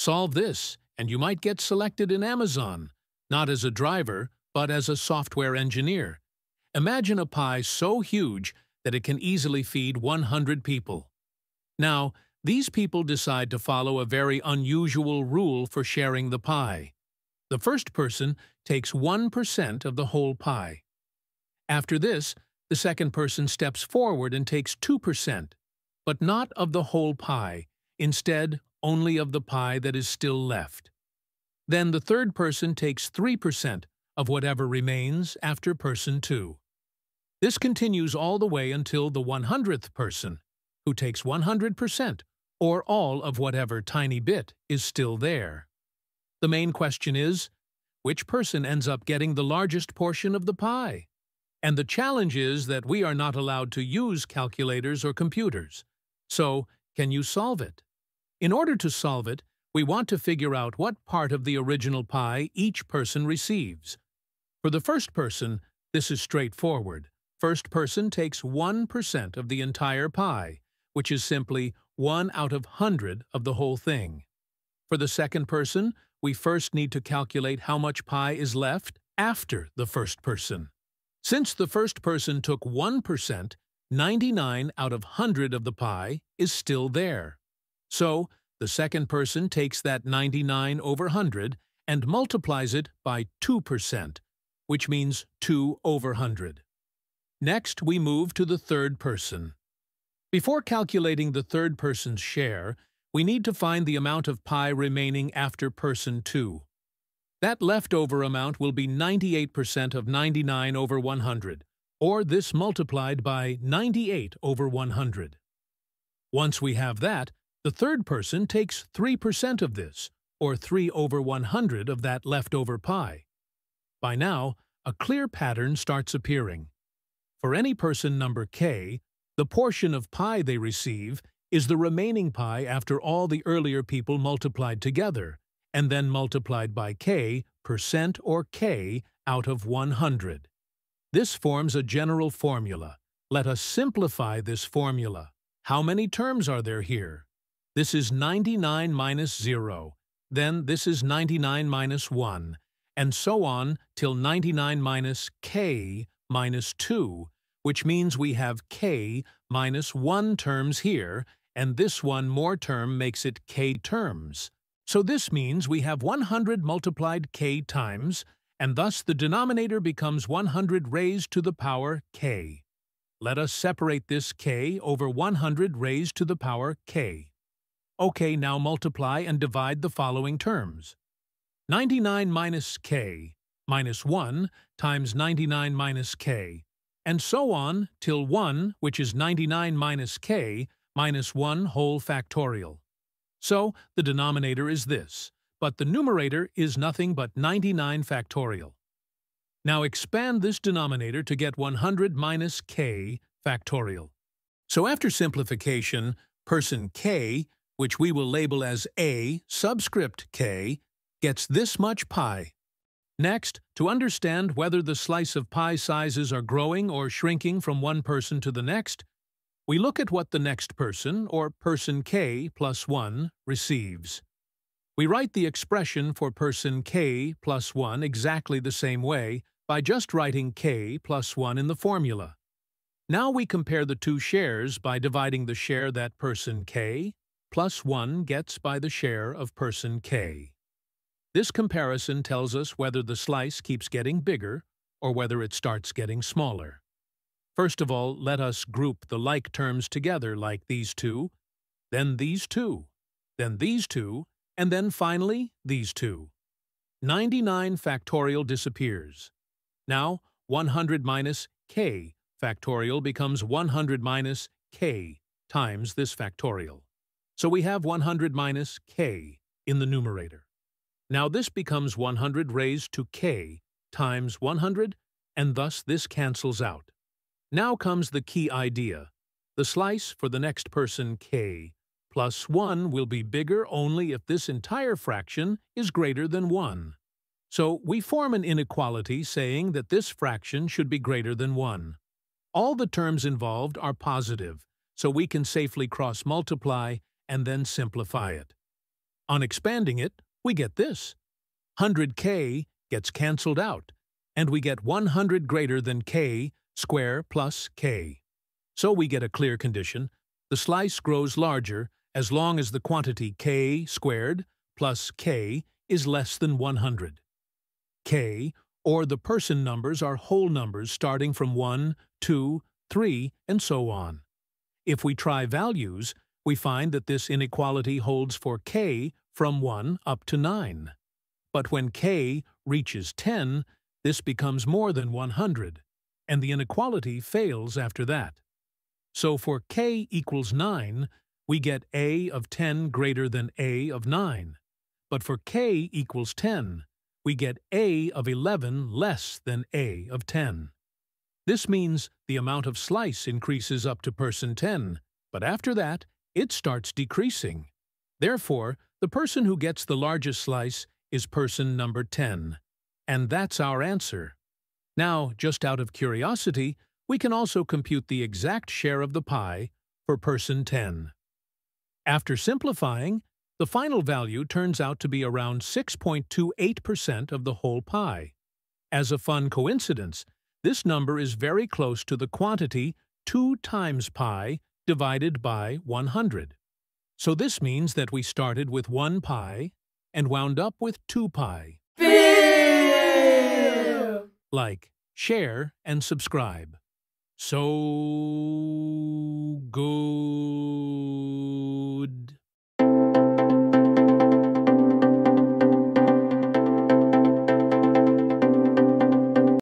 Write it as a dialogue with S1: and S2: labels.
S1: Solve this, and you might get selected in Amazon, not as a driver, but as a software engineer. Imagine a pie so huge that it can easily feed 100 people. Now, these people decide to follow a very unusual rule for sharing the pie. The first person takes 1% of the whole pie. After this, the second person steps forward and takes 2%, but not of the whole pie, instead only of the pie that is still left. Then the third person takes 3% of whatever remains after person 2. This continues all the way until the 100th person, who takes 100%, or all of whatever tiny bit is still there. The main question is, which person ends up getting the largest portion of the pie? And the challenge is that we are not allowed to use calculators or computers. So, can you solve it? In order to solve it, we want to figure out what part of the original pie each person receives. For the first person, this is straightforward. First person takes 1% of the entire pie, which is simply 1 out of 100 of the whole thing. For the second person, we first need to calculate how much pie is left after the first person. Since the first person took 1%, 99 out of 100 of the pie is still there. So, the second person takes that 99 over 100 and multiplies it by 2%, which means 2 over 100. Next, we move to the third person. Before calculating the third person's share, we need to find the amount of pie remaining after person 2. That leftover amount will be 98% of 99 over 100, or this multiplied by 98 over 100. Once we have that, the third person takes 3% of this, or 3 over 100 of that leftover pie. By now, a clear pattern starts appearing. For any person number k, the portion of pie they receive is the remaining pie after all the earlier people multiplied together, and then multiplied by k percent or k out of 100. This forms a general formula. Let us simplify this formula. How many terms are there here? This is 99 minus 0. Then this is 99 minus 1, and so on till 99 minus k minus 2, which means we have k minus 1 terms here, and this one more term makes it k terms. So this means we have 100 multiplied k times, and thus the denominator becomes 100 raised to the power k. Let us separate this k over 100 raised to the power k. OK, now multiply and divide the following terms. 99 minus k minus 1 times 99 minus k, and so on till 1, which is 99 minus k, minus 1 whole factorial. So the denominator is this, but the numerator is nothing but 99 factorial. Now expand this denominator to get 100 minus k factorial. So after simplification, person k, which we will label as a subscript k, gets this much pie. Next, to understand whether the slice of pie sizes are growing or shrinking from one person to the next, we look at what the next person, or person k plus 1, receives. We write the expression for person k plus 1 exactly the same way by just writing k plus 1 in the formula. Now we compare the two shares by dividing the share that person k plus 1 gets by the share of person k. This comparison tells us whether the slice keeps getting bigger or whether it starts getting smaller. First of all, let us group the like terms together like these two, then these two, then these two, and then finally these two. 99 factorial disappears. Now, 100 minus k factorial becomes 100 minus k times this factorial. So we have 100 minus k in the numerator. Now this becomes 100 raised to k times 100, and thus this cancels out. Now comes the key idea. The slice for the next person k plus 1 will be bigger only if this entire fraction is greater than 1. So we form an inequality saying that this fraction should be greater than 1. All the terms involved are positive, so we can safely cross-multiply and then simplify it. On expanding it, we get this. 100k gets cancelled out, and we get 100 greater than k square plus k. So we get a clear condition. The slice grows larger as long as the quantity k squared plus k is less than 100. k, or the person numbers, are whole numbers starting from 1, 2, 3, and so on. If we try values, we find that this inequality holds for k from 1 up to 9. But when k reaches 10, this becomes more than 100, and the inequality fails after that. So for k equals 9, we get a of 10 greater than a of 9. But for k equals 10, we get a of 11 less than a of 10. This means the amount of slice increases up to person 10, but after that, it starts decreasing. Therefore, the person who gets the largest slice is person number 10. And that's our answer. Now, just out of curiosity, we can also compute the exact share of the pie for person 10. After simplifying, the final value turns out to be around 6.28% of the whole pie. As a fun coincidence, this number is very close to the quantity 2 times pi divided by 100. So this means that we started with 1 pi and wound up with 2 pi. Like, share, and subscribe. So good.